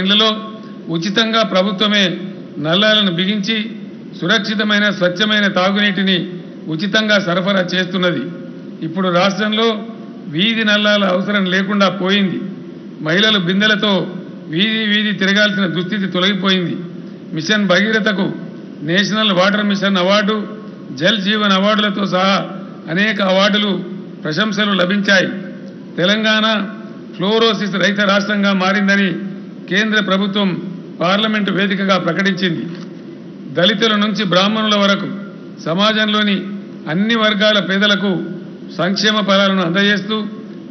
ఇళ్ళలో ఉచితంగా ప్రభుత్వమే నల్లాలను బిగించి సురక్షితమైన స్వచ్ఛమైన తాగునీటిని ఉచితంగా సరఫరా చేస్తున్నది. ఇప్పుడు రాష్ట్రంలో వీధి నల్లాల అవసరం లేకుండా పోయింది. మహిళలు బిందెలతో వీధి వీధి తిరగాల్సిన దుస్థితి తొలగిపోయింది. Mission భగీరథకు national water mission award Jal Jeevan అవార్డులతో సహా అనేక అవార్డులు ప్రశంసలు లభించాయి. తెలంగాణ ఫ్లోరోసిస్ రహిత రాష్ట్రంగా మారిందని కేంద్ర ప్రభుత్వం పార్లమెంటు వేదికగా ప్రకటించింది. దళితుల నుంచి బ్రాహ్మణుల వరకు సమాజంలోని అన్ని వర్గాల పేదలకు సంక్షేమ ఫలాలను అందజేస్తూ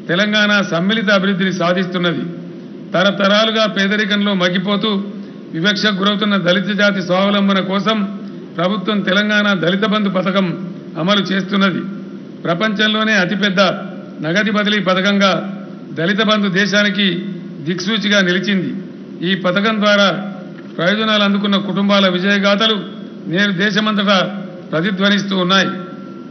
తెలంగాణ సమ్మిళిత అభివృద్ధిని సాధిస్తున్నది. తరతరాలుగా పేదరికంలో మగ్గిపోతూ వివక్ష గురవుతున్న దళిత జాతి స్వావలంబన కోసం ప్రభుత్వం తెలంగాణ దళిత బంధు పథకం అమలు చేస్తున్నది. ప్రపంచంలోనే అతిపెద్ద నగది బదిలీ పథకంగా దళిత బంధు దేశానికి దిక్సూచిగా నిలిచింది. ఈ పథకం ద్వారా ప్రయోజనాలు అందుకున్న కుటుంబాల విజయగాథలు నేడు దేశమంతటా ప్రతిధ్వనిస్తూ ఉన్నాయి.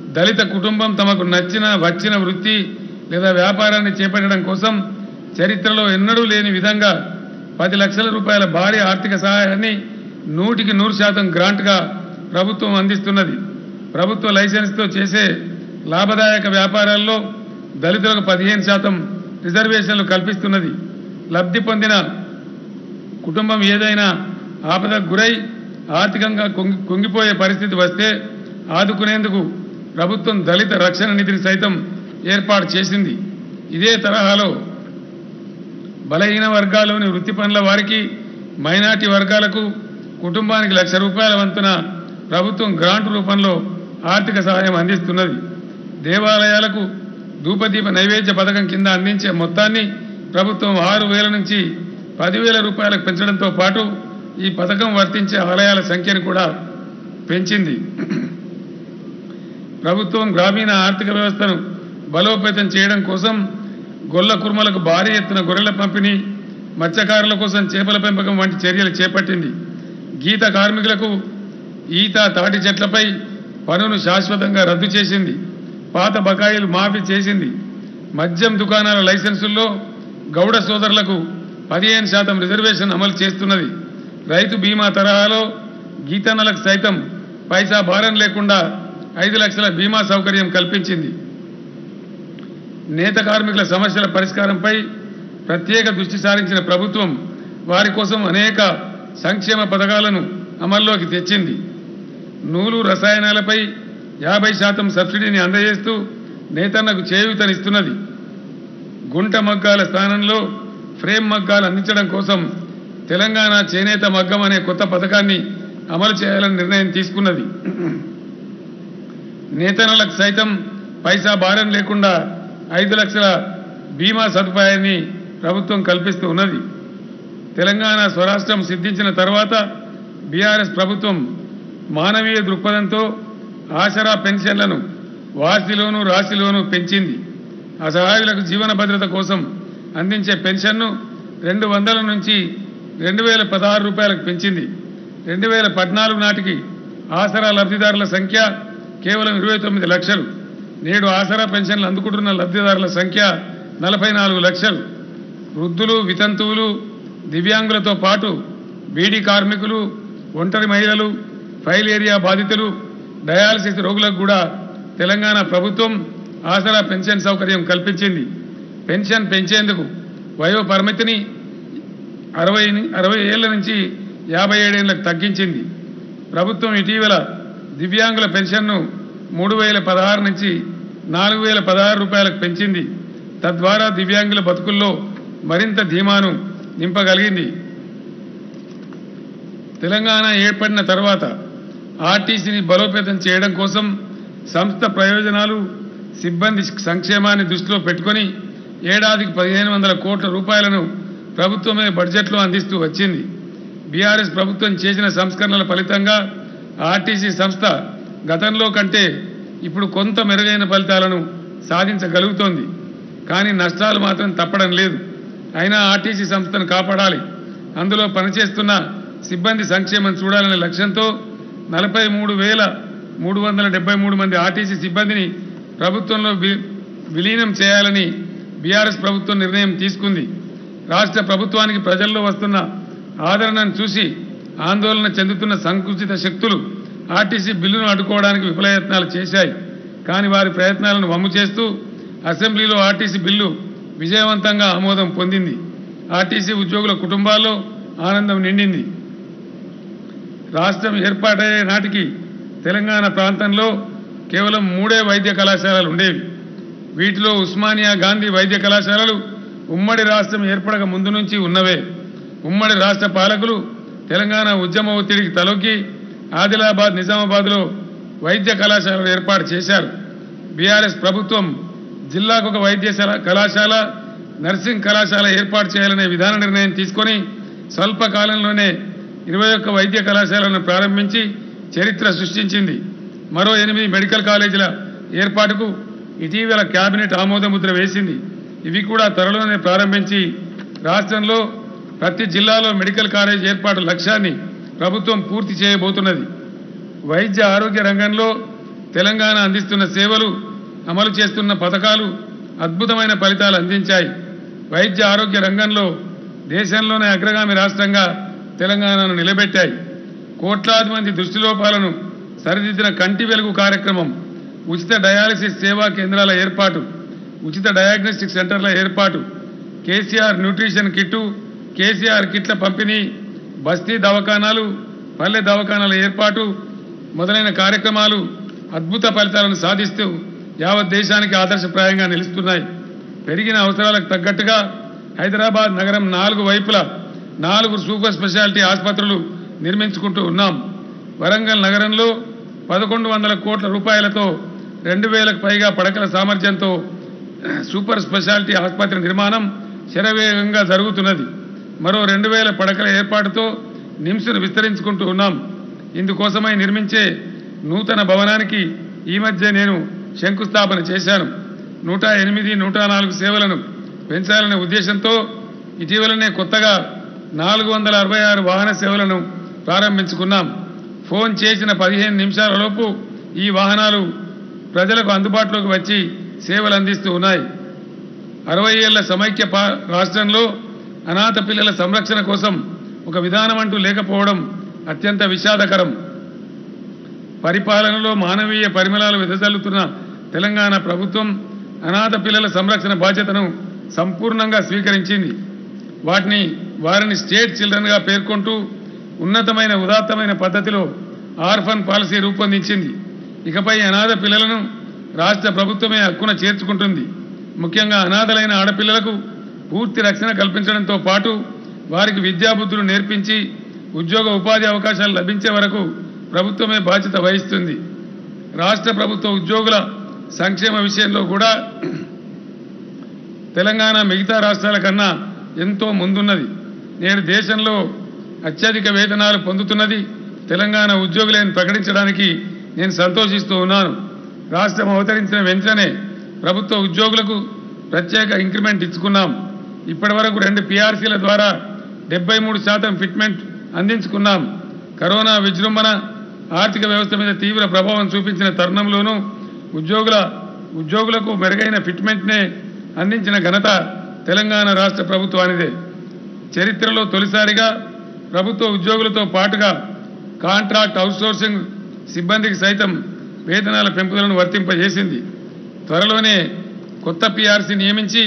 దళిత కుటుంబం తమకు నచ్చిన వచ్చిన వృత్తి లేదా వ్యాపారాన్ని చేపట్టడం కోసం చరిత్రలో ఎన్నడూ లేని విధంగా పది లక్షల రూపాయల భారీ ఆర్థిక సహాయాన్ని నూటికి నూరు శాతం గ్రాంట్గా ప్రభుత్వం అందిస్తున్నది. ప్రభుత్వ లైసెన్స్తో చేసే లాభదాయక వ్యాపారాల్లో దళితులకు పదిహేను శాతం రిజర్వేషన్లు కల్పిస్తున్నది. లబ్ధి పొందిన కుటుంబం ఏదైనా ఆపదకు గురై ఆర్థికంగా కొంగి కుంగిపోయే పరిస్థితి వస్తే ఆదుకునేందుకు ప్రభుత్వం దళిత రక్షణ నిధిని సైతం ఏర్పాటు చేసింది. ఇదే తరహాలో బలహీన వర్గాల్లోని వృత్తి పనుల వారికి మైనార్టీ వర్గాలకు కుటుంబానికి లక్ష రూపాయల వంతున ప్రభుత్వం గ్రాంట్ రూపంలో ఆర్థిక సహాయం అందిస్తున్నది. దేవాలయాలకు ధూపదీప నైవేద్య పథకం కింద అందించే మొత్తాన్ని ప్రభుత్వం ఆరు వేల నుంచి పదివేల రూపాయలకు పెంచడంతో పాటు ఈ పథకం వర్తించే ఆలయాల సంఖ్యను కూడా పెంచింది. ప్రభుత్వం గ్రామీణ ఆర్థిక వ్యవస్థను బలోపేతం చేయడం కోసం గొల్ల కుర్మలకు భారీ ఎత్తున గొర్రెల పంపిణీ మత్స్యకారుల కోసం చేపల పెంపకం వంటి చర్యలు చేపట్టింది. గీత కార్మికులకు ఈత తాటి చెట్లపై పనును శాశ్వతంగా రద్దు చేసింది. పాత బకాయిలు మాఫీ చేసింది. మద్యం దుకాణాల లైసెన్సుల్లో గౌడ సోదరులకు పదిహేను శాతం రిజర్వేషన్ అమలు చేస్తున్నది. రైతు బీమా తరహాలో గీతన్నలకు సైతం పైసా భారం లేకుండా ఐదు లక్షల బీమా సౌకర్యం కల్పించింది. నేత కార్మికుల సమస్యల పరిష్కారంపై ప్రత్యేక దృష్టి సారించిన ప్రభుత్వం వారి కోసం అనేక సంక్షేమ పథకాలను అమల్లోకి తెచ్చింది. నూలు రసాయనాలపై యాభై శాతం సబ్సిడీని అందజేస్తూ నేతన్నకు చేయూతనిస్తున్నది. గుంట మగ్గాల స్థానంలో ఫ్రేమ్ మగ్గాలు అందించడం కోసం తెలంగాణ చేనేత మగ్గం అనే కొత్త పథకాన్ని అమలు చేయాలని నిర్ణయం తీసుకున్నది. నేతనలకు సైతం పైసా భారం లేకుండా ఐదు లక్షల బీమా సదుపాయాన్ని ప్రభుత్వం కల్పిస్తూ ఉన్నది. తెలంగాణ స్వరాష్ట్రం సిద్ధించిన తర్వాత బీఆర్ఎస్ ప్రభుత్వం మానవీయ దృక్పథంతో ఆసరా పెన్షన్లను వాసిలోను రాశిలోను పెంచింది. అసహాయులకు జీవన భద్రత కోసం అందించే పెన్షన్ను రెండు వందల నుంచి రెండు వేల పదహారు రూపాయలకు పెంచింది. రెండు వేల పద్నాలుగు నాటికి ఆసరా లబ్ధిదారుల సంఖ్య కేవలం ఇరవై తొమ్మిది లక్షలు. నేడు ఆసరా పెన్షన్లు అందుకుంటున్న లబ్ధిదారుల సంఖ్య నలభై నాలుగు లక్షలు. వృద్ధులు వితంతువులు దివ్యాంగులతో పాటు బీడీ కార్మికులు ఒంటరి మహిళలు ఫైల్ ఏరియా బాధితులు డయాలసిస్ రోగులకు కూడా తెలంగాణ ప్రభుత్వం ఆసరా పెన్షన్ సౌకర్యం కల్పించింది. పెన్షన్ పెంచేందుకు వయో పరిమితిని అరవై అరవై ఏళ్ళ నుంచి యాభై ఏడేళ్ళకు తగ్గించింది. ప్రభుత్వం ఇటీవల దివ్యాంగుల పెన్షన్ను మూడు వేల పదహారు నుంచి నాలుగు వేల పదహారు రూపాయలకు పెంచింది. తద్వారా దివ్యాంగుల బతుకుల్లో మరింత ధీమాను నింపగలిగింది. తెలంగాణ ఏర్పడిన తర్వాత ఆర్టీసీని బలోపేతం చేయడం కోసం సంస్థ ప్రయోజనాలు సిబ్బంది సంక్షేమాన్ని దృష్టిలో పెట్టుకొని ఏడాదికి పదిహేను వందల కోట్ల రూపాయలను ప్రభుత్వమే బడ్జెట్లో అందిస్తూ వచ్చింది. బీఆర్ఎస్ ప్రభుత్వం చేసిన సంస్కరణల ఫలితంగా ఆర్టీసీ సంస్థ గతంలో కంటే ఇప్పుడు కొంత మెరుగైన ఫలితాలను సాధించగలుగుతోంది. కానీ నష్టాలు మాత్రం తప్పడం లేదు. అయినా ఆర్టీసీ సంస్థను కాపాడాలి. అందులో పనిచేస్తున్న సిబ్బంది సంక్షేమం చూడాలనే లక్ష్యంతో నలభై మూడు వేల మూడు వందల డెబ్బై మూడు మంది ఆర్టీసీ సిబ్బందిని ప్రభుత్వంలో వి- విలీనం చేయాలని బీఆర్ఎస్ ప్రభుత్వం నిర్ణయం తీసుకుంది. రాష్ట్ర ప్రభుత్వానికి ప్రజల్లో వస్తున్న ఆదరణను చూసి ఆందోళన చెందుతున్న సంకుచిత శక్తులు ఆర్టీసీ బిల్లును అడ్డుకోవడానికి విఫలయత్నాలు చేశాయి. కానీ వారి ప్రయత్నాలను వమ్ము చేస్తూ అసెంబ్లీలో ఆర్టీసీ బిల్లు విజయవంతంగా ఆమోదం పొందింది. ఆర్టీసీ ఉద్యోగుల కుటుంబాల్లో ఆనందం నిండింది. రాష్ట్రం ఏర్పాటయ్యే నాటికి తెలంగాణ ప్రాంతంలో కేవలం మూడే వైద్య కళాశాలలు ఉండేవి. వీటిలో ఉస్మానియా గాంధీ వైద్య కళాశాలలు ఉమ్మడి రాష్ట్రం ఏర్పడక ముందు నుంచి ఉన్నవే. ఉమ్మడి రాష్ట్ర పాలకులు తెలంగాణ ఉద్యమ ఒత్తిడికి తలొక్కి ఆదిలాబాద్ నిజామాబాద్లో వైద్య కళాశాలలు ఏర్పాటు చేశారు. బీఆర్ఎస్ ప్రభుత్వం జిల్లాకు ఒక వైద్యశాల కళాశాల నర్సింగ్ కళాశాల ఏర్పాటు చేయాలనే విధాన నిర్ణయం తీసుకొని స్వల్ప కాలంలోనే ఇరవై ఒక్క వైద్య కళాశాలను ప్రారంభించి చరిత్ర సృష్టించింది. మరో ఎనిమిది మెడికల్ కాలేజీల ఏర్పాటుకు ఇటీవల కేబినెట్ ఆమోదముద్ర వేసింది. ఇవి కూడా త్వరలోనే ప్రారంభించి రాష్ట్రంలో ప్రతి జిల్లాలో మెడికల్ కాలేజ్ ఏర్పాటు లక్ష్యాన్ని ప్రభుత్వం పూర్తి చేయబోతున్నది. వైద్య ఆరోగ్య రంగంలో తెలంగాణ అందిస్తున్న సేవలు అమలు చేస్తున్న పథకాలు అద్భుతమైన ఫలితాలు అందించాయి. వైద్య ఆరోగ్య రంగంలో దేశంలోనే అగ్రగామి రాష్ట్రంగా తెలంగాణను నిలబెట్టాయి. కోట్లాది మంది దృష్టిలోపాలను సరిదిద్దిన కంటి వెలుగు కార్యక్రమం ఉచిత డయాలసిస్ సేవా కేంద్రాల ఏర్పాటు ఉచిత డయాగ్నోస్టిక్ సెంటర్ల ఏర్పాటు కేసీఆర్ న్యూట్రిషన్ కిట్టు కేసీఆర్ కిట్ల పంపిణీ బస్తీ దవాఖానాలు పల్లె దవాఖానాల ఏర్పాటు మొదలైన కార్యక్రమాలు అద్భుత ఫలితాలను సాధిస్తూ యావత్ దేశానికి ఆదర్శప్రాయంగా నిలుస్తున్నాయి. పెరిగిన అవసరాలకు తగ్గట్టుగా హైదరాబాద్ నగరం నాలుగు వైపులా నాలుగు సూపర్ స్పెషాలిటీ ఆసుపత్రులు నిర్మించుకుంటూ ఉన్నాం. వరంగల్ నగరంలో పదకొండు వందల కోట్ల రూపాయలతో రెండు వేలకు పైగా పడకల సామర్థ్యంతో సూపర్ స్పెషాలిటీ ఆసుపత్రి నిర్మాణం శరవేగంగా జరుగుతున్నది. మరో రెండు వేల పడకల ఏర్పాటుతో నిమ్స్ను విస్తరించుకుంటూ ఉన్నాం. ఇందుకోసమై నిర్మించే నూతన భవనానికి ఈ మధ్య నేను శంకుస్థాపన చేశాను. నూట ఎనిమిది నూట నాలుగు సేవలను పెంచాలనే ఉద్దేశంతో ఇటీవలనే కొత్తగా నాలుగు వందల అరవై ఆరు వాహన సేవలను ప్రారంభించుకున్నాం. ఫోన్ చేసిన పదిహేను నిమిషాలలోపు ఈ వాహనాలు ప్రజలకు అందుబాటులోకి వచ్చి సేవలు అందిస్తూ ఉన్నాయి. అరవై ఏళ్ళ సమైక్య పా- రాష్ట్రంలో అనాథ పిల్లల సంరక్షణ కోసం ఒక విధానం అంటూ లేకపోవడం అత్యంత విషాదకరం. పరిపాలనలో మానవీయ పరిమళాలు వెదజల్లుతున్న తెలంగాణ ప్రభుత్వం అనాథ పిల్లల సంరక్షణ బాధ్యతను సంపూర్ణంగా స్వీకరించింది. వాటిని వారిని స్టేట్ చిల్డ్రన్గా పేర్కొంటూ ఉన్నతమైన ఉదాత్తమైన పద్ధతిలో ఆర్ఫన్ పాలసీ రూపొందించింది. ఇకపై అనాథ పిల్లలను రాష్ట్ర ప్రభుత్వమే హక్కున చేర్చుకుంటుంది. ముఖ్యంగా అనాథలైన ఆడపిల్లలకు పూర్తి రక్షణ కల్పించడంతో పాటు వారికి విద్యాబుద్ధులు నేర్పించి ఉద్యోగ ఉపాధి అవకాశాలు లభించే వరకు ప్రభుత్వమే బాధ్యత వహిస్తుంది. రాష్ట్ర ప్రభుత్వ ఉద్యోగుల సంక్షేమ విషయంలో కూడా తెలంగాణ మిగతా రాష్ట్రాల కన్నా ఎంతో ముందున్నది. నేడు దేశంలో అత్యధిక వేతనాలు పొందుతున్నది తెలంగాణ ఉద్యోగులను ప్రకటించడానికి నేను సంతోషిస్తూ ఉన్నాను. రాష్ట్రం అవతరించిన వెంటనే ప్రభుత్వ ఉద్యోగులకు ప్రత్యేక ఇంక్రిమెంట్ ఇచ్చుకున్నాం. ఇప్పటి వరకు రెండు పిఆర్సీల ద్వారా డెబ్బై మూడు శాతం ఫిట్మెంట్ అందించుకున్నాం. కరోనా విజృంభణ ఆర్థిక వ్యవస్థ మీద తీవ్ర ప్రభావం చూపించిన తరుణంలోనూ ఉద్యోగుల ఉద్యోగులకు మెరుగైన ఫిట్మెంట్నే అందించిన ఘనత తెలంగాణ రాష్ట్ర ప్రభుత్వానిదే. చరిత్రలో తొలిసారిగా ప్రభుత్వ ఉద్యోగులతో పాటుగా కాంట్రాక్ట్ అవుట్సోర్సింగ్ సిబ్బందికి సైతం వేతనాల పెంపుదలను వర్తింపజేసింది. త్వరలోనే కొత్త పీఆర్సీ నియమించి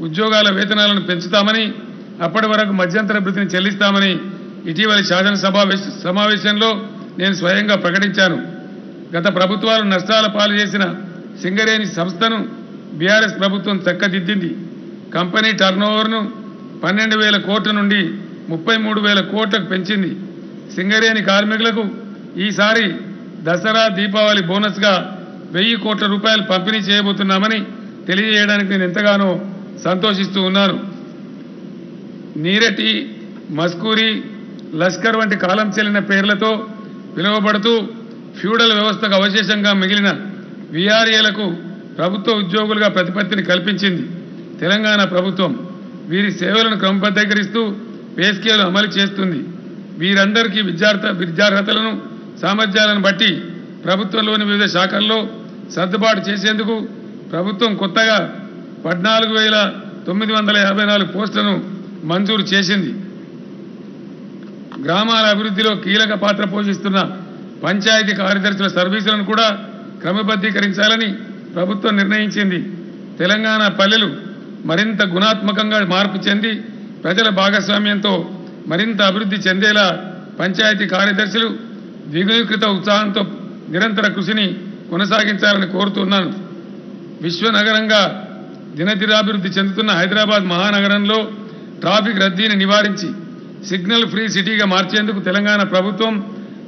ఉద్యోగాల వేతనాలను పెంచుతామని అప్పటి వరకు మధ్యంతర భృతిని చెల్లిస్తామని ఇటీవలి శాసనసభావేశ సమావేశంలో నేను స్వయంగా ప్రకటించాను. గత ప్రభుత్వాలు నష్టాల పాలు చేసిన సింగరేణి సంస్థను బీఆర్ఎస్ ప్రభుత్వం చక్కదిద్దింది. కంపెనీ టర్నోవర్ను పన్నెండు వేల కోట్ల నుండి ముప్పై మూడు వేల కోట్లకు పెంచింది. సింగరేణి కార్మికులకు ఈసారి దసరా దీపావళి బోనస్గా వెయ్యి కోట్ల రూపాయలు పంపిణీ చేయబోతున్నామని తెలియజేయడానికి నేను ఎంతగానో సంతోషిస్తూ ఉన్నాను. నీరటి మస్కూరి లష్కర్ వంటి కాలం చెల్లిన పేర్లతో పిలువబడుతూ ఫ్యూడల్ వ్యవస్థకు అవశేషంగా మిగిలిన విఆర్ఏలకు ప్రభుత్వ ఉద్యోగులుగా ప్రతిపత్తిని కల్పించింది తెలంగాణ ప్రభుత్వం. వీరి సేవలను క్రమబద్ధీకరిస్తూ పే స్కేల్ అమలు చేస్తుంది. వీరందరికీ విద్యార్థ విద్యార్హతలను సామర్థ్యాలను బట్టి ప్రభుత్వంలోని వివిధ శాఖల్లో సర్దుబాటు చేసేందుకు ప్రభుత్వం కొత్తగా పద్నాలుగు వేల తొమ్మిది వందల యాభై నాలుగు పోస్టులను మంజూరు చేసింది. గ్రామాల అభివృద్ధిలో కీలక పాత్ర పోషిస్తున్న పంచాయతీ కార్యదర్శుల సర్వీసులను కూడా క్రమబద్ధీకరించాలని ప్రభుత్వం నిర్ణయించింది. తెలంగాణ పల్లెలు మరింత గుణాత్మకంగా మార్పు చెంది ప్రజల భాగస్వామ్యంతో మరింత అభివృద్ధి చెందేలా పంచాయతీ కార్యదర్శులు ద్విగుణీకృత ఉత్సాహంతో నిరంతర కృషిని కొనసాగించాలని కోరుతున్నాను. విశ్వనగరంగా దినదిరాభివృద్ధి చెందుతున్న హైదరాబాద్ మహానగరంలో ట్రాఫిక్ రద్దీని నివారించి సిగ్నల్ ఫ్రీ సిటీగా మార్చేందుకు తెలంగాణ ప్రభుత్వం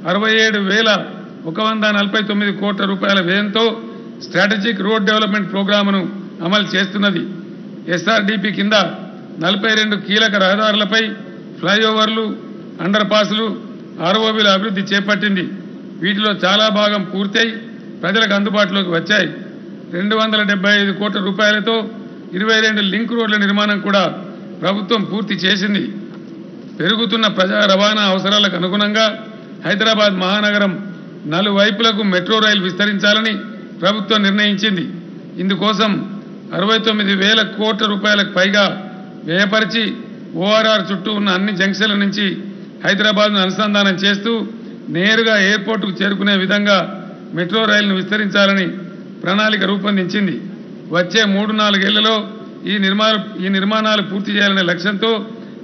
అరవై ఏడు వేల ఒక వంద నలభై తొమ్మిది కోట్ల రూపాయల వ్యయంతో స్ట్రాటజిక్ రోడ్ డెవలప్మెంట్ ప్రోగ్రామును అమలు చేస్తున్నది. ఎస్ఆర్డిపి కింద నలభై రెండు కీలక రహదారులపై ఫ్లైఓవర్లు అండర్ పాస్లు ఆర్ఓబీల అభివృద్ధి చేపట్టింది. వీటిలో చాలా భాగం పూర్తయి ప్రజలకు అందుబాటులోకి వచ్చాయి. రెండు వందల డెబ్బై ఐదు కోట్ల రూపాయలతో ఇరవై రెండు లింక్ రోడ్ల నిర్మాణం కూడా ప్రభుత్వం పూర్తి చేసింది. పెరుగుతున్న ప్రజా రవాణా అవసరాలకు అనుగుణంగా హైదరాబాద్ మహానగరం నలువైపులకు మెట్రో రైలు విస్తరించాలని ప్రభుత్వం నిర్ణయించింది. ఇందుకోసం అరవై తొమ్మిది వేల కోట్ల రూపాయలకు పైగా వ్యయపరిచి ఓఆర్ఆర్ చుట్టూ ఉన్న అన్ని జంక్షన్ల నుంచి హైదరాబాద్ను అనుసంధానం చేస్తూ నేరుగా ఎయిర్పోర్టుకు చేరుకునే విధంగా మెట్రో రైలును విస్తరించాలని ప్రణాళిక రూపొందించింది. వచ్చే మూడు నాలుగేళ్ళలో ఈ నిర్మాణ ఈ నిర్మాణాలు పూర్తి చేయాలనే లక్ష్యంతో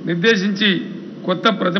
నిర్దేశించి కొత్త ప్రతి